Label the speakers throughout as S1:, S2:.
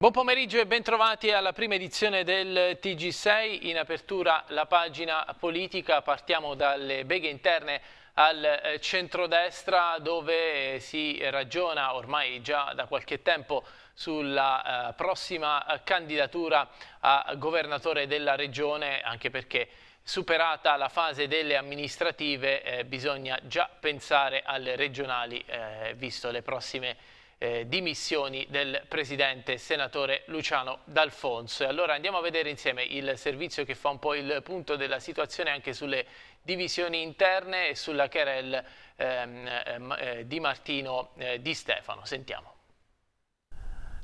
S1: Buon pomeriggio e bentrovati alla prima edizione del TG6. In apertura la pagina politica, partiamo dalle beghe interne al eh, centrodestra dove si ragiona ormai già da qualche tempo sulla uh, prossima candidatura a governatore della regione anche perché superata la fase delle amministrative eh, bisogna già pensare alle regionali eh, visto le prossime eh, dimissioni del presidente senatore Luciano D'Alfonso. E allora andiamo a vedere insieme il servizio che fa un po' il punto della situazione anche sulle divisioni interne e sulla querel ehm, ehm eh, di Martino eh, Di Stefano. Sentiamo.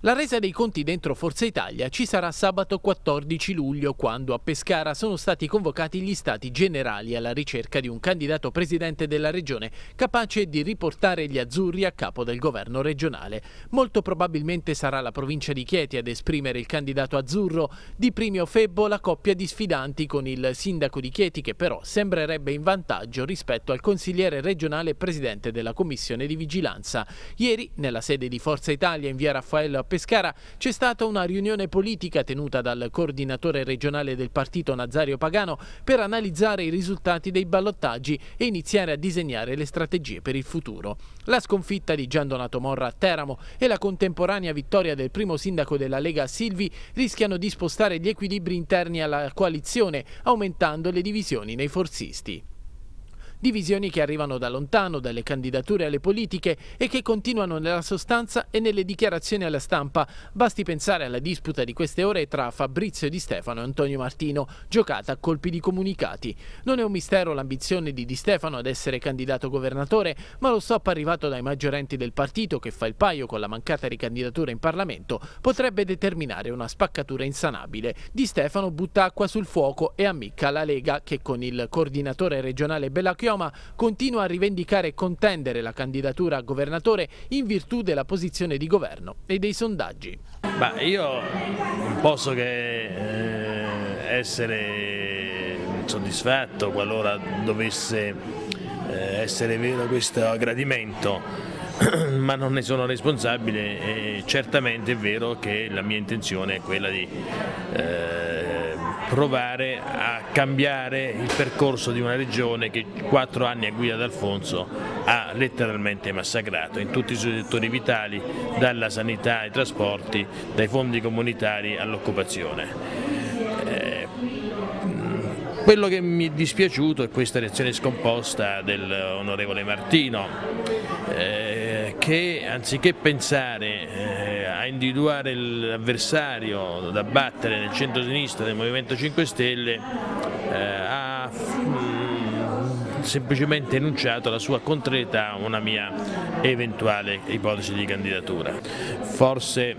S2: La resa dei conti dentro Forza Italia ci sarà sabato 14 luglio quando a Pescara sono stati convocati gli stati generali alla ricerca di un candidato presidente della regione capace di riportare gli azzurri a capo del governo regionale. Molto probabilmente sarà la provincia di Chieti ad esprimere il candidato azzurro. Di Primio Febbo la coppia di sfidanti con il sindaco di Chieti che però sembrerebbe in vantaggio rispetto al consigliere regionale presidente della commissione di vigilanza. Ieri nella sede di Forza Italia in via Raffaello a Pescara c'è stata una riunione politica tenuta dal coordinatore regionale del partito Nazario Pagano per analizzare i risultati dei ballottaggi e iniziare a disegnare le strategie per il futuro. La sconfitta di Gian Donato Morra a Teramo e la contemporanea vittoria del primo sindaco della Lega Silvi rischiano di spostare gli equilibri interni alla coalizione, aumentando le divisioni nei forzisti. Divisioni che arrivano da lontano, dalle candidature alle politiche e che continuano nella sostanza e nelle dichiarazioni alla stampa. Basti pensare alla disputa di queste ore tra Fabrizio Di Stefano e Antonio Martino, giocata a colpi di comunicati. Non è un mistero l'ambizione di Di Stefano ad essere candidato governatore, ma lo stop arrivato dai maggiorenti del partito che fa il paio con la mancata ricandidatura in Parlamento potrebbe determinare una spaccatura insanabile. Di Stefano butta acqua sul fuoco e ammicca la Lega che con il coordinatore regionale Bellacchio Chioma continua a rivendicare e contendere la candidatura a governatore in virtù della posizione di governo e dei sondaggi.
S3: Ma io non posso che eh, essere soddisfatto qualora dovesse eh, essere vero questo gradimento ma non ne sono responsabile e certamente è vero che la mia intenzione è quella di eh, provare a cambiare il percorso di una regione che quattro anni a guida d'Alfonso ha letteralmente massacrato in tutti i suoi settori vitali, dalla sanità ai trasporti, dai fondi comunitari all'occupazione. Eh, quello che mi è dispiaciuto è questa reazione scomposta dell'onorevole Martino, eh, che anziché pensare eh, individuare l'avversario da battere nel centro-sinistra del Movimento 5 Stelle eh, ha mm, semplicemente enunciato la sua contrarietà a una mia eventuale ipotesi di candidatura. Forse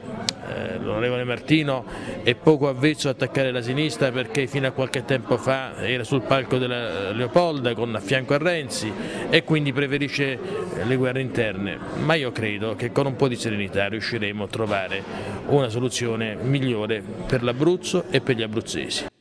S3: eh, l'onorevole Martino è poco avvezzo a attaccare la sinistra perché fino a qualche tempo fa era sul palco della Leopolda con a fianco a Renzi e quindi preferisce le guerre interne, ma io credo che con un po' di serenità riusciremo a trovare una soluzione migliore per l'Abruzzo e per gli abruzzesi.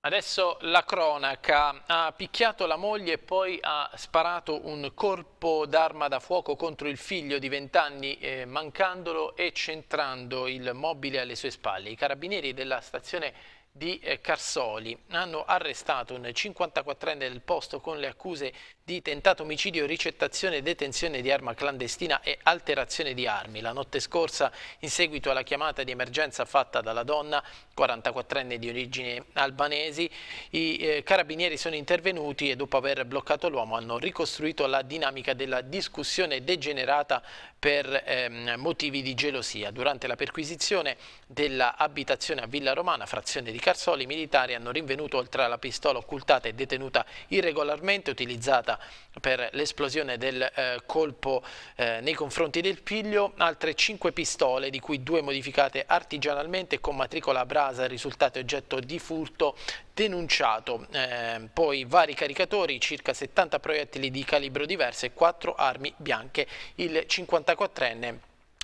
S1: Adesso la cronaca ha picchiato la moglie e poi ha sparato un colpo d'arma da fuoco contro il figlio di 20 anni eh, mancandolo e centrando il mobile alle sue spalle. I carabinieri della stazione di eh, Carsoli hanno arrestato un 54enne del posto con le accuse di tentato omicidio, ricettazione e detenzione di arma clandestina e alterazione di armi. La notte scorsa, in seguito alla chiamata di emergenza fatta dalla donna, 44enne di origine albanesi, i eh, carabinieri sono intervenuti e dopo aver bloccato l'uomo hanno ricostruito la dinamica della discussione degenerata per ehm, motivi di gelosia. Durante la perquisizione dell'abitazione a Villa Romana, frazione di Carsoli, i militari hanno rinvenuto oltre alla pistola occultata e detenuta irregolarmente utilizzata per l'esplosione del eh, colpo eh, nei confronti del figlio, altre 5 pistole di cui due modificate artigianalmente con matricola a brasa risultate oggetto di furto denunciato, eh, poi vari caricatori, circa 70 proiettili di calibro diverso e 4 armi bianche. Il 54enne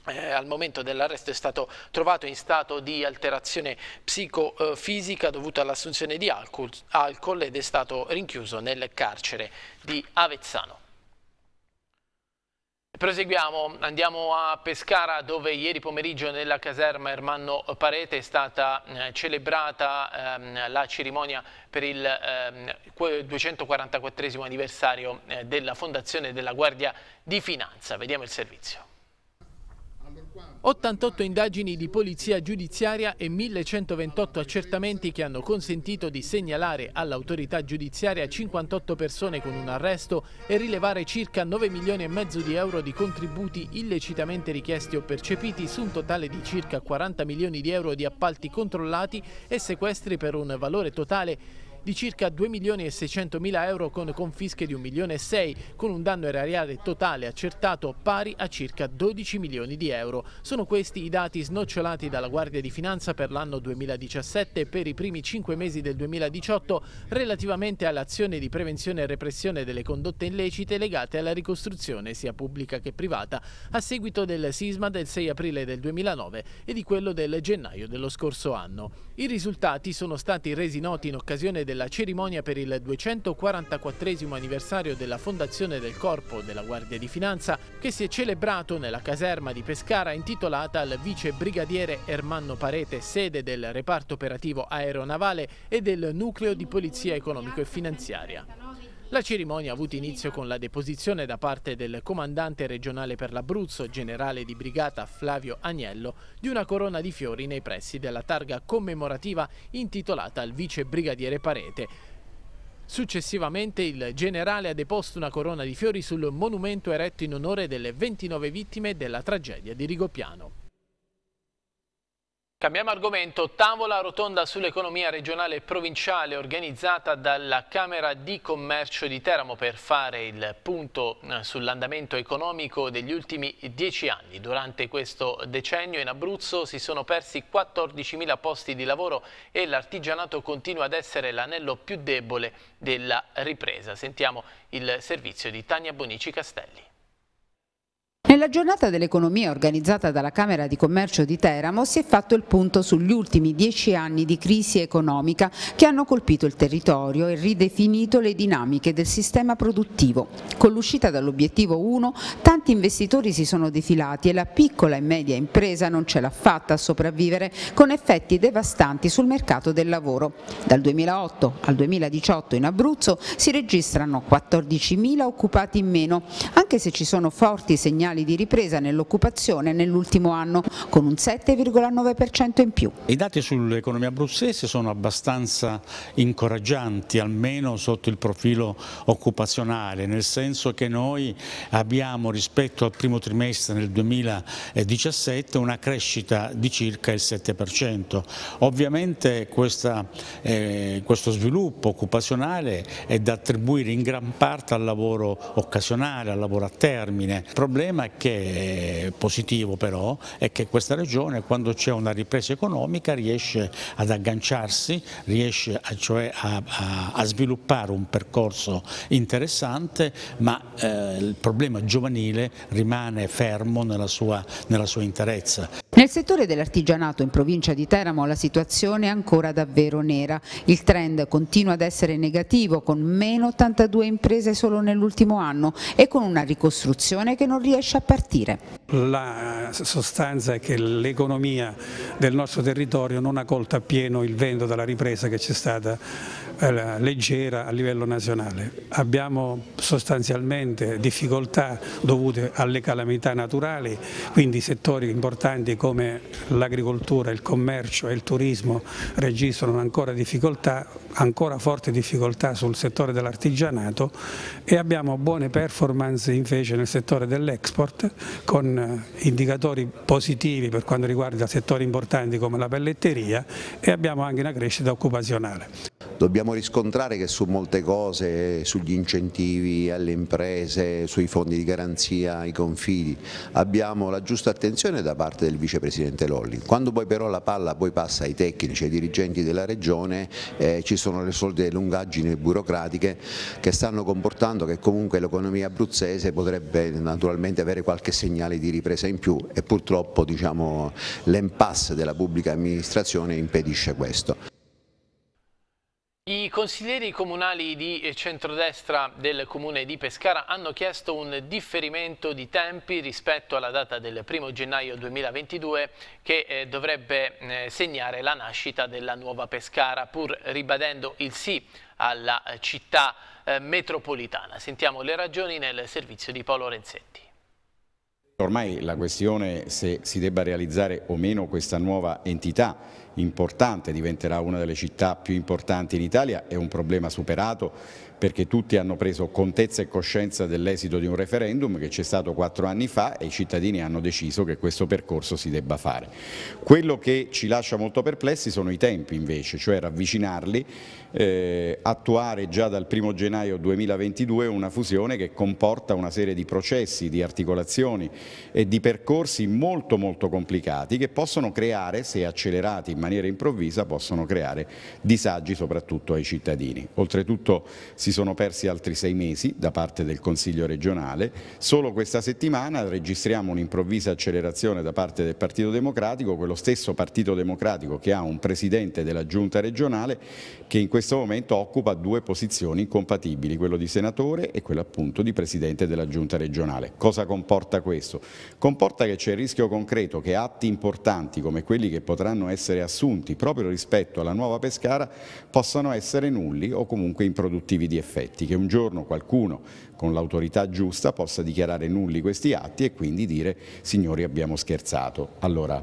S1: eh, al momento dell'arresto è stato trovato in stato di alterazione psicofisica dovuta all'assunzione di alcol, alcol ed è stato rinchiuso nel carcere di Avezzano.
S4: Proseguiamo, andiamo a Pescara dove ieri pomeriggio nella caserma Ermanno Parete è stata eh, celebrata ehm, la cerimonia per il ehm, 244 anniversario eh, della fondazione della Guardia di Finanza. Vediamo il servizio.
S1: 88 indagini di polizia giudiziaria e 1128 accertamenti che hanno consentito di segnalare all'autorità giudiziaria 58 persone con un arresto e rilevare circa 9 milioni e mezzo di euro di contributi illecitamente richiesti o percepiti su un totale di circa 40 milioni di euro di appalti controllati e sequestri per un valore totale di circa 2 milioni e 600 mila euro con confische di 1 milione e 6 con un danno erariale totale accertato pari a circa 12 milioni di euro. Sono questi i dati snocciolati dalla Guardia di Finanza per l'anno 2017 e per i primi 5 mesi del 2018 relativamente all'azione di prevenzione e repressione delle condotte illecite legate alla ricostruzione sia pubblica che privata a seguito del sisma del 6 aprile del 2009 e di quello del gennaio dello scorso anno. I risultati sono stati resi noti in occasione del della cerimonia per il 244 anniversario della fondazione del Corpo della Guardia di Finanza che si è celebrato nella caserma di Pescara intitolata al vice brigadiere Ermanno Parete, sede del reparto operativo aeronavale e del nucleo di polizia economico e finanziaria. La cerimonia ha avuto inizio con la deposizione da parte del comandante regionale per l'Abruzzo, generale di brigata Flavio Agnello, di una corona di fiori nei pressi della targa commemorativa intitolata al vice brigadiere Parete. Successivamente il generale ha deposto una corona di fiori sul monumento eretto in onore delle 29 vittime della tragedia di Rigopiano.
S4: Cambiamo argomento, tavola rotonda sull'economia regionale e provinciale organizzata dalla Camera di Commercio di Teramo per fare il punto eh, sull'andamento economico degli ultimi dieci anni. Durante questo decennio in Abruzzo si sono persi 14.000 posti di lavoro e l'artigianato continua ad essere l'anello più debole della ripresa. Sentiamo il servizio di Tania Bonici Castelli.
S5: Nella giornata dell'economia organizzata dalla Camera di Commercio di Teramo si è fatto il punto sugli ultimi dieci anni di crisi economica che hanno colpito il territorio e ridefinito le dinamiche del sistema produttivo. Con l'uscita dall'obiettivo 1 tanti investitori si sono defilati e la piccola e media impresa non ce l'ha fatta a sopravvivere con effetti devastanti sul mercato del lavoro. Dal 2008 al 2018 in Abruzzo si registrano 14.000 occupati in meno, anche se ci sono forti segnali segnali di ripresa nell'occupazione nell'ultimo anno con un 7,9% in più.
S6: I dati sull'economia abruzzese sono abbastanza incoraggianti, almeno sotto il profilo occupazionale, nel senso che noi abbiamo rispetto al primo trimestre nel 2017 una crescita di circa il 7%. Ovviamente questa, eh, questo sviluppo occupazionale è da attribuire in gran parte al lavoro occasionale, al lavoro a termine. Il problema problema che è positivo però è che questa regione quando c'è una ripresa economica riesce ad agganciarsi, riesce a, cioè a, a, a sviluppare un percorso interessante ma eh, il problema giovanile rimane fermo nella sua, nella sua interezza.
S5: Nel settore dell'artigianato in provincia di Teramo la situazione è ancora davvero nera. Il trend continua ad essere negativo con meno 82 imprese solo nell'ultimo anno e con una ricostruzione che non riesce a partire.
S7: La sostanza è che l'economia del nostro territorio non ha colto appieno il vento della ripresa che c'è stata eh, leggera a livello nazionale. Abbiamo sostanzialmente difficoltà dovute alle calamità naturali, quindi settori importanti come l'agricoltura, il commercio e il turismo registrano ancora difficoltà, ancora forti difficoltà sul settore dell'artigianato e abbiamo buone performance invece nel settore dell'export con indicatori positivi per quanto riguarda settori importanti come la pelletteria e abbiamo anche una crescita occupazionale.
S8: Dobbiamo riscontrare che su molte cose, sugli incentivi alle imprese, sui fondi di garanzia ai confidi, abbiamo la giusta attenzione da parte del vicepresidente Lolli. Quando poi però la palla poi passa ai tecnici, ai dirigenti della regione, eh, ci sono le solite lungaggini burocratiche che stanno comportando che comunque l'economia abruzzese potrebbe naturalmente avere qualche segnale di ripresa in più e purtroppo diciamo, l'impasse della pubblica amministrazione impedisce questo.
S1: Consiglieri comunali di centrodestra del comune di Pescara hanno chiesto un differimento di tempi rispetto alla data del 1 gennaio 2022 che eh, dovrebbe eh, segnare la nascita della nuova Pescara pur ribadendo il sì alla città eh, metropolitana. Sentiamo le ragioni nel servizio di Paolo Renzetti.
S9: Ormai la questione se si debba realizzare o meno questa nuova entità importante, diventerà una delle città più importanti in Italia, è un problema superato perché tutti hanno preso contezza e coscienza dell'esito di un referendum che c'è stato quattro anni fa e i cittadini hanno deciso che questo percorso si debba fare. Quello che ci lascia molto perplessi sono i tempi invece, cioè ravvicinarli, eh, attuare già dal 1 gennaio 2022 una fusione che comporta una serie di processi, di articolazioni e di percorsi molto molto complicati che possono creare, se accelerati in maniera improvvisa, possono creare disagi soprattutto ai cittadini. Oltretutto si sono persi altri sei mesi da parte del Consiglio regionale. Solo questa settimana registriamo un'improvvisa accelerazione da parte del Partito Democratico, quello stesso Partito Democratico che ha un Presidente della Giunta regionale che in questo momento occupa due posizioni incompatibili, quello di senatore e quello appunto di Presidente della Giunta regionale. Cosa comporta questo? Comporta che c'è il rischio concreto che atti importanti come quelli che potranno essere assunti proprio rispetto alla nuova Pescara possano essere nulli o comunque improduttivi di effetti, che un giorno qualcuno con l'autorità giusta possa dichiarare nulli questi atti e quindi dire signori abbiamo scherzato. Allora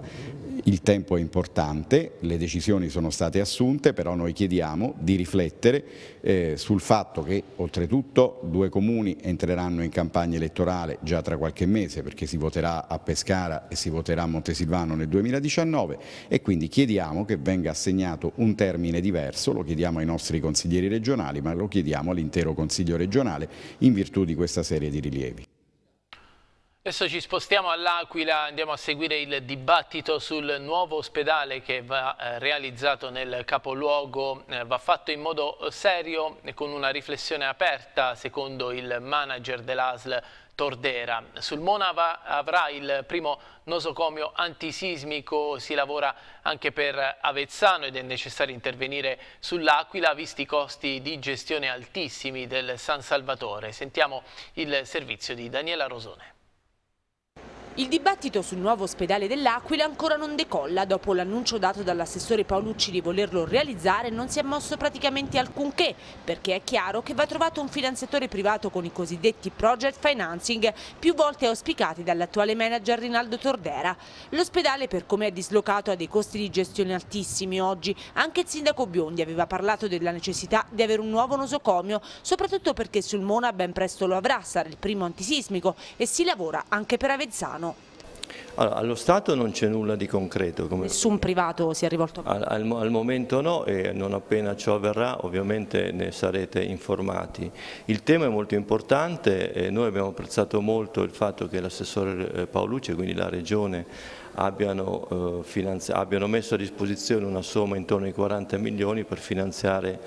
S9: il tempo è importante, le decisioni sono state assunte, però noi chiediamo di riflettere eh, sul fatto che oltretutto due comuni entreranno in campagna elettorale già tra qualche mese perché si voterà a Pescara e si voterà a Montesilvano nel 2019 e quindi chiediamo che venga assegnato un termine diverso, lo chiediamo ai nostri consiglieri regionali ma lo chiediamo all'intero Consiglio regionale in virtù di questa serie di rilievi.
S1: Adesso ci spostiamo all'Aquila, andiamo a seguire il dibattito sul nuovo ospedale che va eh, realizzato nel capoluogo, eh, va fatto in modo serio e con una riflessione aperta secondo il manager dell'ASL Tordera. Sul Mona va, avrà il primo nosocomio antisismico, si lavora anche per Avezzano ed è necessario intervenire sull'Aquila visti i costi di gestione altissimi del San Salvatore. Sentiamo il servizio di Daniela Rosone.
S10: Il dibattito sul nuovo ospedale dell'Aquila ancora non decolla. Dopo l'annuncio dato dall'assessore Paolucci di volerlo realizzare non si è mosso praticamente alcunché, perché è chiaro che va trovato un finanziatore privato con i cosiddetti project financing, più volte auspicati dall'attuale manager Rinaldo Tordera. L'ospedale per come è dislocato ha dei costi di gestione altissimi oggi. Anche il sindaco Biondi aveva parlato della necessità di avere un nuovo nosocomio, soprattutto perché sul Mona ben presto lo avrà, sarà il primo antisismico e si lavora anche per Avezzano.
S11: Allora, allo Stato non c'è nulla di concreto.
S10: Come... Nessun privato si è rivolto
S11: a al, al, al, momento no e non appena ciò avverrà ovviamente ne sarete informati. Il tema è molto importante e noi abbiamo apprezzato molto il fatto che l'assessore eh, Paolucci, quindi la Regione, abbiano, eh, abbiano, messo a disposizione una somma intorno ai 40 milioni per finanziare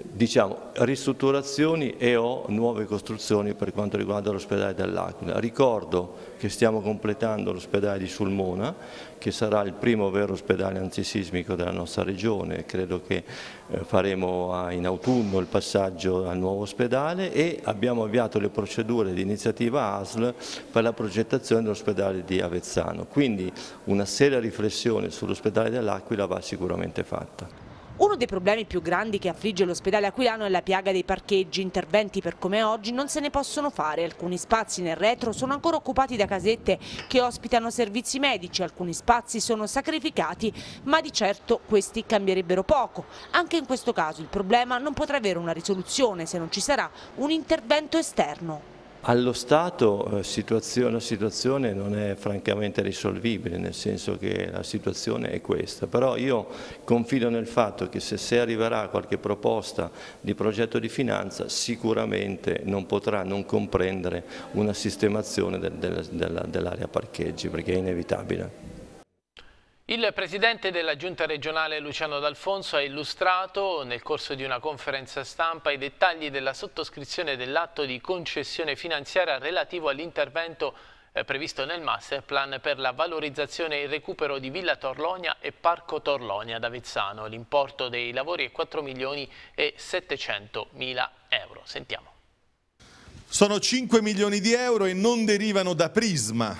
S11: diciamo, ristrutturazioni e o nuove costruzioni per quanto riguarda l'ospedale dell'Aquila. Ricordo che stiamo completando l'ospedale di Sulmona, che sarà il primo vero ospedale antisismico della nostra regione, credo che eh, faremo in autunno il passaggio al nuovo ospedale e abbiamo avviato le procedure di iniziativa ASL per la progettazione dell'ospedale di Avezzano. Quindi una seria riflessione sull'ospedale dell'Aquila va sicuramente fatta.
S10: Uno dei problemi più grandi che affligge l'ospedale aquilano è la piaga dei parcheggi. Interventi per come oggi non se ne possono fare. Alcuni spazi nel retro sono ancora occupati da casette che ospitano servizi medici, alcuni spazi sono sacrificati, ma di certo questi cambierebbero poco. Anche in questo caso il problema non potrà avere una risoluzione se non ci sarà un intervento esterno.
S11: Allo Stato eh, la situazione non è francamente risolvibile, nel senso che la situazione è questa, però io confido nel fatto che se, se arriverà qualche proposta di progetto di finanza sicuramente non potrà non comprendere una sistemazione del, del, dell'area parcheggi perché è inevitabile.
S1: Il Presidente della Giunta regionale Luciano D'Alfonso ha illustrato nel corso di una conferenza stampa i dettagli della sottoscrizione dell'atto di concessione finanziaria relativo all'intervento eh, previsto nel master plan per la valorizzazione e il recupero di Villa Torlonia e Parco Torlonia ad Avezzano. L'importo dei lavori è 4 milioni e 700 mila euro. Sentiamo.
S12: Sono 5 milioni di euro e non derivano da Prisma.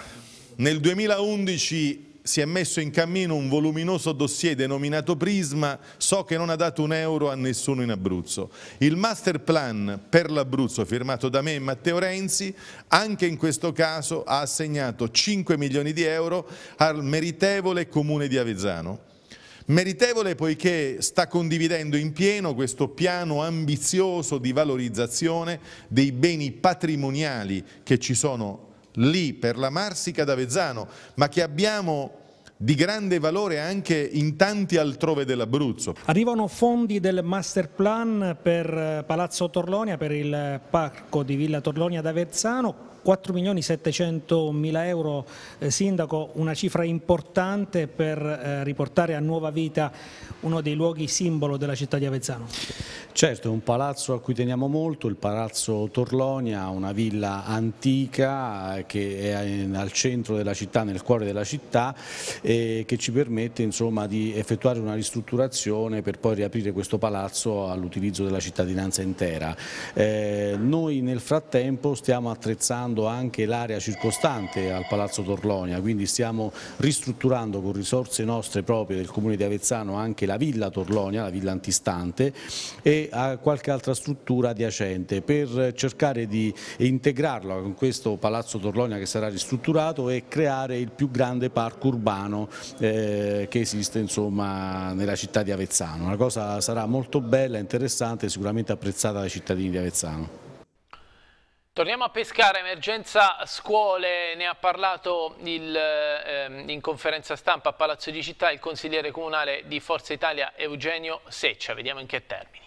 S12: Nel 2011 si è messo in cammino un voluminoso dossier denominato Prisma, so che non ha dato un euro a nessuno in Abruzzo. Il master plan per l'Abruzzo firmato da me e Matteo Renzi, anche in questo caso ha assegnato 5 milioni di euro al meritevole comune di Avezzano. Meritevole poiché sta condividendo in pieno questo piano ambizioso di valorizzazione dei beni patrimoniali che ci sono lì per la Marsica d'Avezzano, ma che abbiamo di grande valore anche in tanti altrove dell'Abruzzo.
S13: Arrivano fondi del master plan per Palazzo Torlonia, per il parco di Villa Torlonia d'Avezzano, 4 milioni 700 mila euro, eh, Sindaco, una cifra importante per eh, riportare a nuova vita uno dei luoghi simbolo della città di Avezzano.
S14: Certo, è un palazzo a cui teniamo molto, il Palazzo Torlonia, una villa antica eh, che è al centro della città, nel cuore della città e che ci permette insomma, di effettuare una ristrutturazione per poi riaprire questo palazzo all'utilizzo della cittadinanza intera. Eh, noi nel frattempo stiamo attrezzando ristrutturando anche l'area circostante al Palazzo Torlonia, quindi stiamo ristrutturando con risorse nostre proprie del Comune di Avezzano anche la Villa Torlonia, la villa antistante e qualche altra struttura adiacente per cercare di integrarla con questo Palazzo Torlonia che sarà ristrutturato e creare il più grande parco urbano eh, che esiste insomma, nella città di Avezzano. Una cosa sarà molto bella, interessante e sicuramente apprezzata dai cittadini di Avezzano.
S1: Torniamo a pescare, emergenza scuole, ne ha parlato il, eh, in conferenza stampa a Palazzo di Città il consigliere comunale di Forza Italia Eugenio Seccia, vediamo in che termini.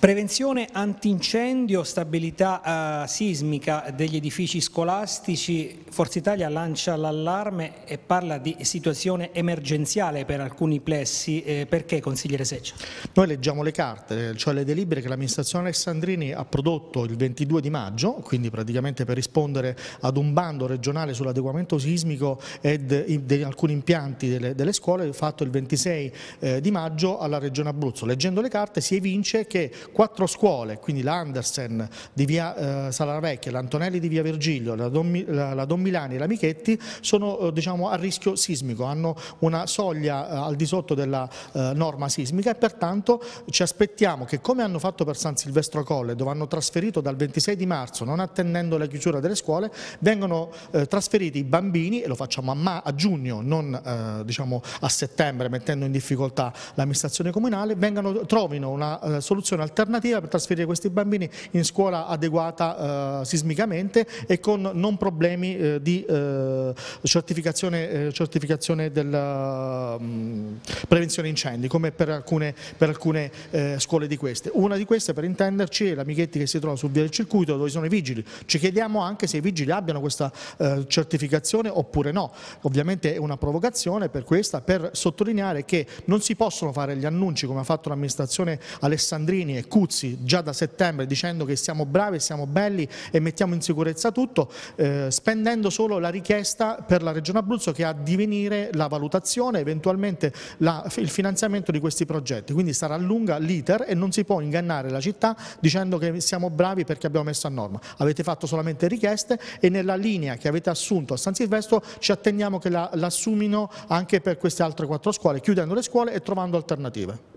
S13: Prevenzione antincendio, stabilità uh, sismica degli edifici scolastici. Forza Italia lancia l'allarme e parla di situazione emergenziale per alcuni plessi. Eh, perché, consigliere Seccia?
S15: Noi leggiamo le carte, cioè le delibere che l'amministrazione Alessandrini ha prodotto il 22 di maggio, quindi praticamente per rispondere ad un bando regionale sull'adeguamento sismico ed di alcuni impianti delle, delle, scuole fatto il 26 eh, di maggio alla Regione Abruzzo. Leggendo le carte si evince che quattro scuole, quindi l'Andersen di via eh, Salaravecchia, l'Antonelli di via Virgilio, la Don, la, la Don Milani e la Michetti sono eh, diciamo, a rischio sismico, hanno una soglia eh, al di sotto della eh, norma sismica e pertanto ci aspettiamo che come hanno fatto per San Silvestro Colle dove hanno trasferito dal 26 di marzo non attendendo la chiusura delle scuole vengano eh, trasferiti i bambini e lo facciamo a, a giugno non eh, diciamo a settembre mettendo in difficoltà l'amministrazione comunale vengano, trovino una soluzione alternativa alternativa per trasferire questi bambini in scuola adeguata eh, sismicamente e con non problemi eh, di eh, certificazione, eh, certificazione della mh, mm, prevenzione incendi come per alcune, per alcune eh, scuole di queste. Una di queste per intenderci è la Michetti che si trova sul via del circuito dove sono i vigili. Ci chiediamo anche se i vigili abbiano questa eh, certificazione oppure no. Ovviamente è una provocazione per questa per sottolineare che non si possono fare gli annunci come ha fatto l'amministrazione Alessandrini e Cuzzi già da settembre dicendo che siamo bravi, siamo belli e mettiamo in sicurezza tutto, eh, spendendo solo la richiesta per la Regione Abruzzo che ha di venire la valutazione, eventualmente la, il finanziamento di questi progetti. Quindi sarà lunga l'iter e non si può ingannare la città dicendo che siamo bravi perché abbiamo messo a norma. Avete fatto solamente richieste e nella linea che avete assunto a San Silvestro ci attendiamo che la, l'assumino anche per queste altre quattro scuole, chiudendo le scuole e trovando alternative.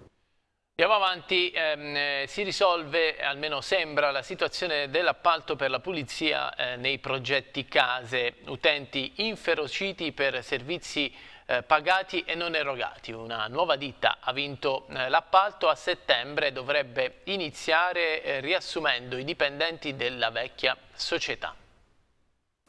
S1: Andiamo avanti, ehm, eh, si risolve, almeno sembra, la situazione dell'appalto per la pulizia eh, nei progetti case, utenti inferociti per servizi eh, pagati e non erogati. Una nuova ditta ha vinto eh, l'appalto a settembre e dovrebbe iniziare eh, riassumendo i dipendenti della vecchia società.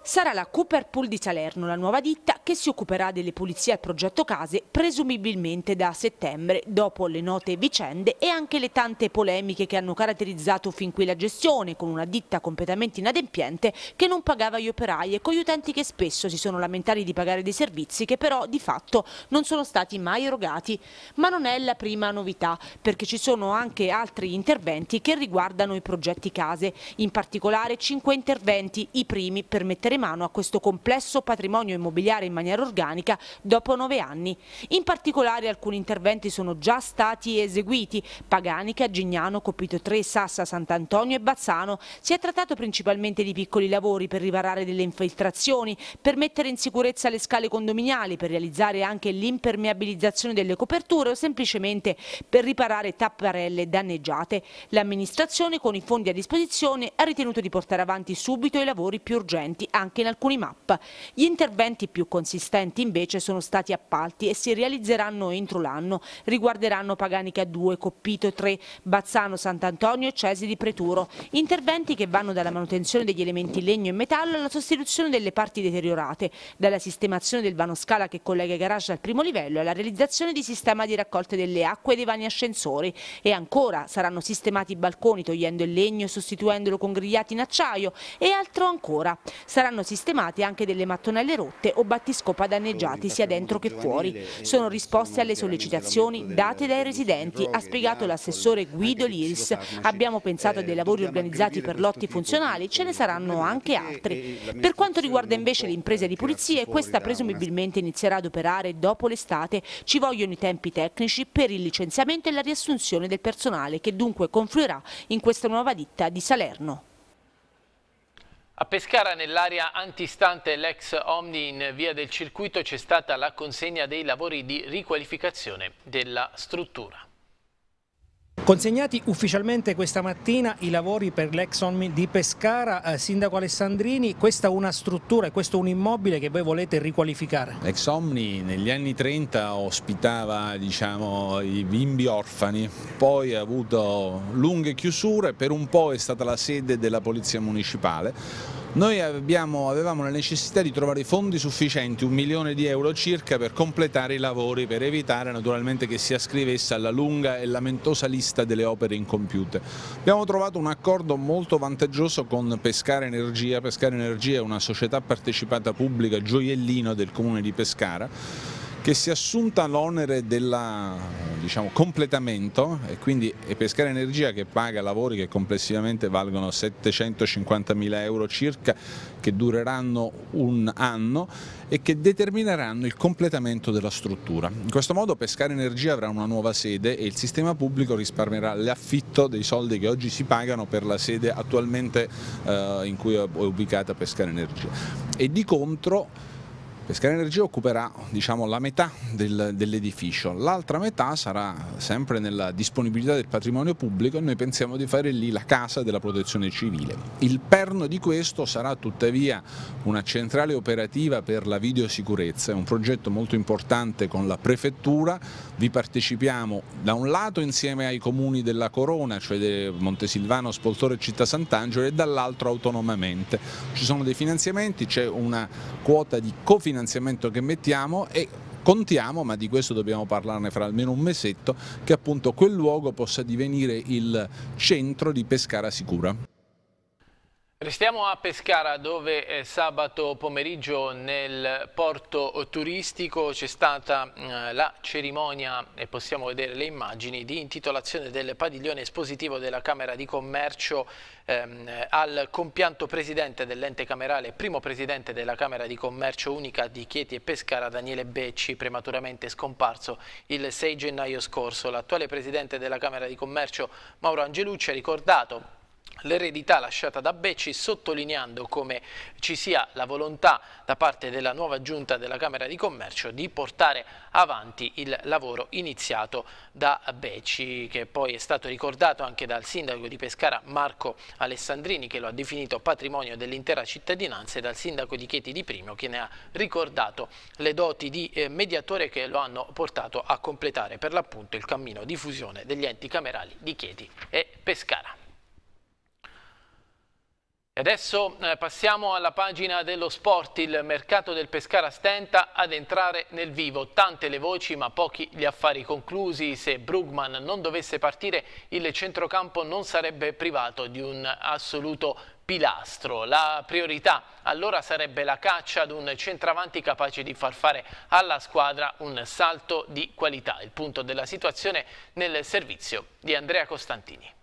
S10: Sarà la Cooper Pool di Salerno la nuova ditta che si occuperà delle pulizie al progetto case presumibilmente da settembre dopo le note vicende e anche le tante polemiche che hanno caratterizzato fin qui la gestione con una ditta completamente inadempiente che non pagava gli operai e con gli utenti che spesso si sono lamentati di pagare dei servizi che però di fatto non sono stati mai erogati. Ma non è la prima novità perché ci sono anche altri interventi che riguardano i progetti case, in particolare cinque interventi, i primi per mettere rimettere mano a questo complesso patrimonio immobiliare in maniera organica dopo nove anni. In particolare alcuni interventi sono già stati eseguiti, Paganica, Gignano, Copito 3, Sassa, Sant'Antonio e Bazzano. Si è trattato principalmente di piccoli lavori per riparare delle infiltrazioni, per mettere in sicurezza le scale condominiali, per realizzare anche l'impermeabilizzazione delle coperture o semplicemente per riparare tapparelle danneggiate. L'amministrazione con i fondi a disposizione ha ritenuto di portare avanti subito i lavori più urgenti in alcuni MAP. Gli interventi più consistenti invece sono stati appalti e si realizzeranno entro l'anno. Riguarderanno Paganica 2, Coppito 3, Bazzano, Sant'Antonio e Cesi di Preturo. Interventi che vanno dalla manutenzione degli elementi legno e metallo alla sostituzione delle parti deteriorate, dalla sistemazione del vano scala che collega i garage al primo livello alla realizzazione di sistema di raccolta delle acque e dei vani ascensori. E ancora saranno sistemati i balconi togliendo il legno e sostituendolo con grigliati in acciaio e altro ancora. Saranno sistemati anche delle mattonelle rotte o battiscopa danneggiati sia dentro che fuori. Sono risposte alle sollecitazioni date dai residenti, ha spiegato l'assessore Guido Liris. Abbiamo pensato a dei lavori organizzati per lotti funzionali, ce ne saranno anche altri. Per quanto riguarda invece l'impresa di pulizie, questa presumibilmente inizierà ad operare dopo l'estate. Ci vogliono i tempi tecnici per il licenziamento e la riassunzione del personale che dunque confluirà in questa nuova ditta di Salerno.
S1: A Pescara, nell'area antistante l'ex Omni in via del circuito, c'è stata la consegna dei lavori di riqualificazione della struttura.
S13: Consegnati ufficialmente questa mattina i lavori per l'ex Omni di Pescara, eh, Sindaco Alessandrini, questa è una struttura, questo è un immobile che voi volete riqualificare?
S16: L'ex Omni negli anni 30 ospitava diciamo, i bimbi orfani, poi ha avuto lunghe chiusure, per un po' è stata la sede della Polizia Municipale, noi abbiamo, avevamo la necessità di trovare fondi sufficienti, un milione di euro circa, per completare i lavori, per evitare naturalmente che si ascrivesse alla lunga e lamentosa lista delle opere incompiute. Abbiamo trovato un accordo molto vantaggioso con Pescara Energia, Pescara Energia è una società partecipata pubblica gioiellino del comune di Pescara, che si è assunta l'onere del diciamo, completamento e quindi è Pescara Energia che paga lavori che complessivamente valgono 750 mila euro circa che dureranno un anno e che determineranno il completamento della struttura. In questo modo Pescara Energia avrà una nuova sede e il sistema pubblico risparmierà l'affitto dei soldi che oggi si pagano per la sede attualmente eh, in cui è ubicata Pescara Energia. E di contro Pescara Energia occuperà diciamo, la metà del, dell'edificio, l'altra metà sarà sempre nella disponibilità del patrimonio pubblico e noi pensiamo di fare lì la casa della protezione civile. Il perno di questo sarà tuttavia una centrale operativa per la videosicurezza, è un progetto molto importante con la prefettura, vi partecipiamo da un lato insieme ai comuni della Corona, cioè Montesilvano, Spoltore e Città Sant'Angelo e dall'altro autonomamente. Ci sono dei finanziamenti, c'è una quota di cofinanziamento finanziamento che mettiamo e contiamo, ma di questo dobbiamo parlarne fra almeno un mesetto, che appunto quel luogo possa divenire il centro di Pescara Sicura.
S1: Restiamo a Pescara dove eh, sabato pomeriggio nel porto turistico c'è stata eh, la cerimonia, e possiamo vedere le immagini, di intitolazione del padiglione espositivo della Camera di Commercio ehm, al compianto presidente dell'ente camerale, primo presidente della Camera di Commercio unica di Chieti e Pescara, Daniele Becci, prematuramente scomparso il 6 gennaio scorso. L'attuale presidente della Camera di Commercio, Mauro Angelucci, ha ricordato l'eredità lasciata da Becci sottolineando come ci sia la volontà da parte della nuova giunta della Camera di Commercio di portare avanti il lavoro iniziato da Becci che poi è stato ricordato anche dal sindaco di Pescara Marco Alessandrini che lo ha definito patrimonio dell'intera cittadinanza e dal sindaco di Chieti di Primo che ne ha ricordato le doti di eh, mediatore che lo hanno portato a completare per l'appunto il cammino di fusione degli enti camerali di Chieti e Pescara. E adesso eh, passiamo alla pagina dello sport, il mercato del Pescara stenta ad entrare nel vivo, tante le voci ma pochi gli affari conclusi, se Brugman non dovesse partire il centrocampo non sarebbe privato di un assoluto pilastro, la priorità allora sarebbe la caccia ad un centravanti capace di far fare alla squadra un salto di qualità, il punto della situazione nel servizio di Andrea Costantini.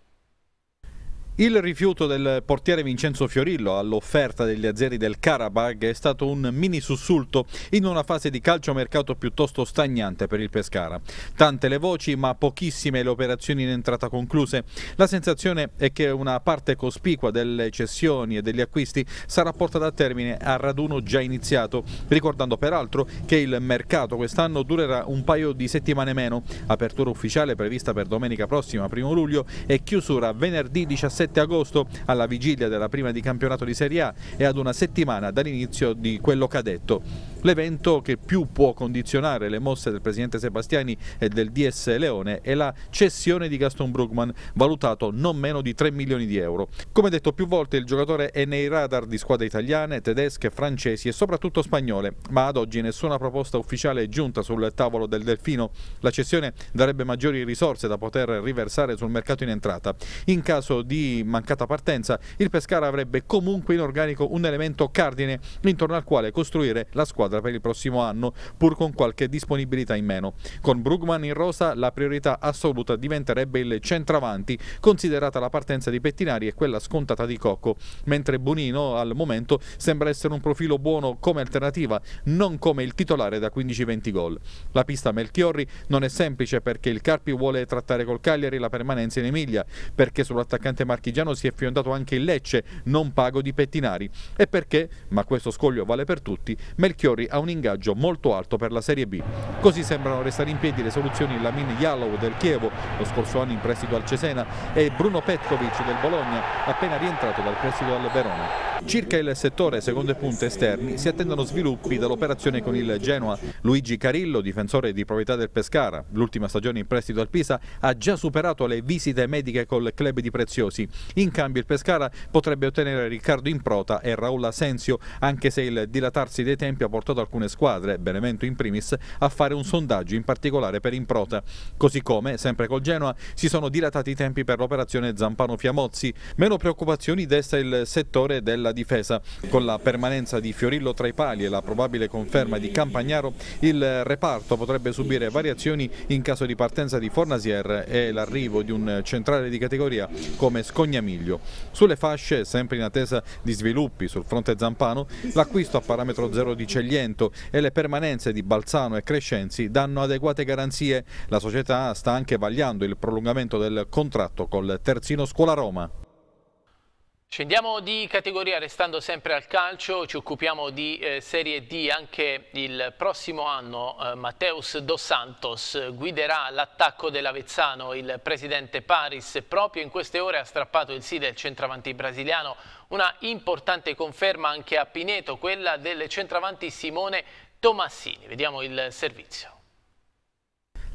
S17: Il rifiuto del portiere Vincenzo Fiorillo all'offerta degli azzeri del Karabag è stato un mini sussulto in una fase di calciomercato piuttosto stagnante per il Pescara. Tante le voci ma pochissime le operazioni in entrata concluse. La sensazione è che una parte cospicua delle cessioni e degli acquisti sarà portata a termine a raduno già iniziato, ricordando peraltro che il mercato quest'anno durerà un paio di settimane meno, apertura ufficiale prevista per domenica prossima, 1 luglio e chiusura venerdì 17 7 agosto, alla vigilia della prima di campionato di Serie A e ad una settimana dall'inizio di quello cadetto. L'evento che più può condizionare le mosse del presidente Sebastiani e del DS Leone è la cessione di Gaston Brugman, valutato non meno di 3 milioni di euro. Come detto più volte, il giocatore è nei radar di squadre italiane, tedesche, francesi e soprattutto spagnole, ma ad oggi nessuna proposta ufficiale è giunta sul tavolo del Delfino. La cessione darebbe maggiori risorse da poter riversare sul mercato in entrata. In caso di mancata partenza, il Pescara avrebbe comunque in organico un elemento cardine intorno al quale costruire la squadra squadra per il prossimo anno, pur con qualche disponibilità in meno. Con Brugman in rosa la priorità assoluta diventerebbe il centravanti, considerata la partenza di Pettinari e quella scontata di Cocco, mentre Bonino al momento sembra essere un profilo buono come alternativa, non come il titolare da 15-20 gol. La pista Melchiorri non è semplice perché il Carpi vuole trattare col Cagliari la permanenza in Emilia, perché sull'attaccante marchigiano si è fiondato anche il Lecce, non pago di Pettinari, e perché, ma questo scoglio vale per tutti, Melchiorri Sarri ha un ingaggio molto alto per la Serie B. Così sembrano restare in piedi le soluzioni Lamin Yallow del Chievo, lo scorso anno in prestito al Cesena, e Bruno Petkovic del Bologna, appena rientrato dal prestito al Verona. Circa il settore secondo e punte esterni si attendono sviluppi dall'operazione con il Genoa. Luigi Carillo, difensore di proprietà del Pescara, l'ultima stagione in prestito al Pisa, ha già superato le visite mediche col club di Preziosi. In cambio il Pescara potrebbe ottenere Riccardo Improta e Raul Asensio, anche se il dilatarsi dei tempi ha portato alcune squadre, Benevento in primis, a fare un sondaggio in particolare per Improta. Così come, sempre col Genoa, si sono dilatati i tempi per l'operazione Zampano-Fiamozzi. Meno preoccupazioni desta il settore della difesa. Con la permanenza di Fiorillo tra i pali e la probabile conferma di Campagnaro, il reparto potrebbe subire variazioni in caso di partenza di Fornasier e l'arrivo di un centrale di categoria come Scognamiglio. Sulle fasce, sempre in attesa di sviluppi sul fronte Zampano, l'acquisto a parametro zero di Cegliento e le permanenze di Balzano e Crescenzi danno adeguate garanzie. La società sta anche vagliando il prolungamento del contratto col Terzino Scuola Roma.
S1: Scendiamo di categoria restando sempre al calcio, ci occupiamo di eh, Serie D anche il prossimo anno. Eh, Matteus Dos Santos guiderà l'attacco dell'Avezzano, il presidente Paris proprio in queste ore ha strappato il sì del centravanti brasiliano, una importante conferma anche a Pineto, quella del centravanti Simone Tomassini. Vediamo il servizio.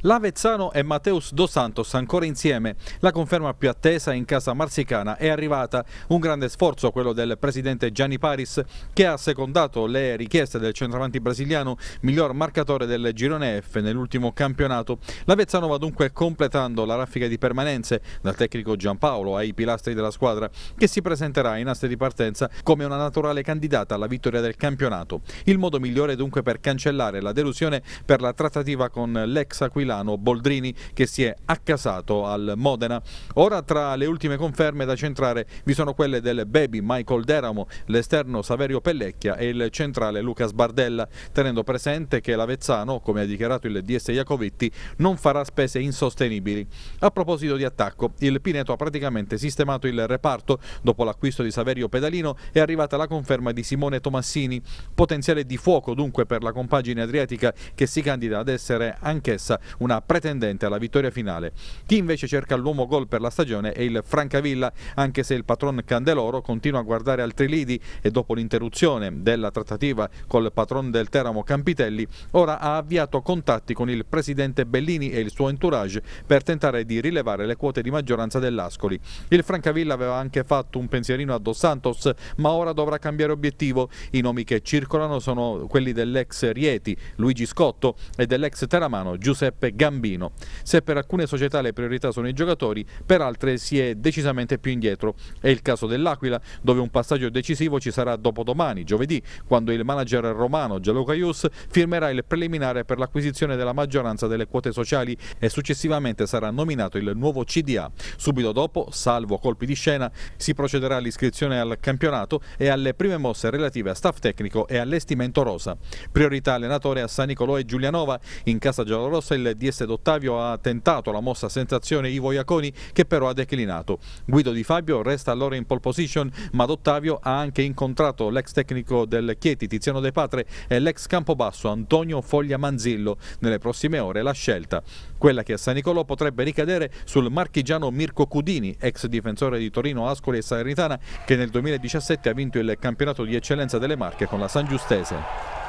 S17: L'Avezzano e Mateus Dos Santos ancora insieme. La conferma più attesa in casa marsicana è arrivata. Un grande sforzo quello del presidente Gianni Paris che ha secondato le richieste del centravanti brasiliano, miglior marcatore del girone F nell'ultimo campionato. L'Avezzano va dunque completando la raffica di permanenze dal tecnico Giampaolo ai pilastri della squadra che si presenterà in aste di partenza come una naturale candidata alla vittoria del campionato. Il modo migliore dunque per cancellare la delusione per la trattativa con l'ex Aquilano Milano Boldrini che si è accasato al Modena. Ora tra le ultime conferme da centrare vi sono quelle del baby Michael Deramo, l'esterno Saverio Pellecchia e il centrale Lucas Bardella, tenendo presente che l'Avezzano, come ha dichiarato il DS Iacovitti, non farà spese insostenibili. A proposito di attacco, il Pineto ha praticamente sistemato il reparto, dopo l'acquisto di Saverio Pedalino è arrivata la conferma di Simone Tomassini, potenziale di fuoco dunque per la compagine adriatica che si candida ad essere anch'essa una pretendente alla vittoria finale. Chi invece cerca l'uomo gol per la stagione è il Francavilla, anche se il patron Candeloro continua a guardare altri lidi e dopo l'interruzione della trattativa col patron del Teramo Campitelli, ora ha avviato contatti con il presidente Bellini e il suo entourage per tentare di rilevare le quote di maggioranza dell'Ascoli. Il Francavilla aveva anche fatto un pensierino a Dos Santos, ma ora dovrà cambiare obiettivo. I nomi che circolano sono quelli dell'ex Rieti, Luigi Scotto, e dell'ex Teramano, Giuseppe Giuseppe Gambino. Se per alcune società le priorità sono i giocatori, per altre si è decisamente più indietro. È il caso dell'Aquila, dove un passaggio decisivo ci sarà dopodomani, giovedì, quando il manager romano Gianluca Ius firmerà il preliminare per l'acquisizione della maggioranza delle quote sociali e successivamente sarà nominato il nuovo CDA. Subito dopo, salvo colpi di scena, si procederà all'iscrizione al campionato e alle prime mosse relative a staff tecnico e allestimento rosa. Priorità allenatore a San Nicolò e Giulianova. In casa giallorossa il DS d'Ottavio ha tentato la mossa sensazione Ivo Iaconi che però ha declinato. Guido Di Fabio resta allora in pole position ma D'Ottavio ha anche incontrato l'ex tecnico del Chieti Tiziano De Patre e l'ex campobasso Antonio Foglia Manzillo. Nelle prossime ore la scelta. Quella che a San Nicolò potrebbe ricadere sul marchigiano Mirko Cudini, ex difensore di Torino, Ascoli e Salernitana, che nel 2017 ha vinto il campionato di eccellenza delle Marche con la San Giustese.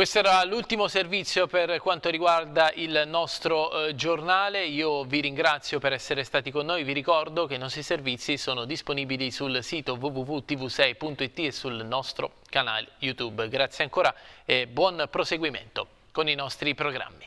S1: Questo era l'ultimo servizio per quanto riguarda il nostro eh, giornale, io vi ringrazio per essere stati con noi, vi ricordo che i nostri servizi sono disponibili sul sito www.tv6.it e sul nostro canale YouTube. Grazie ancora e buon proseguimento con i nostri programmi.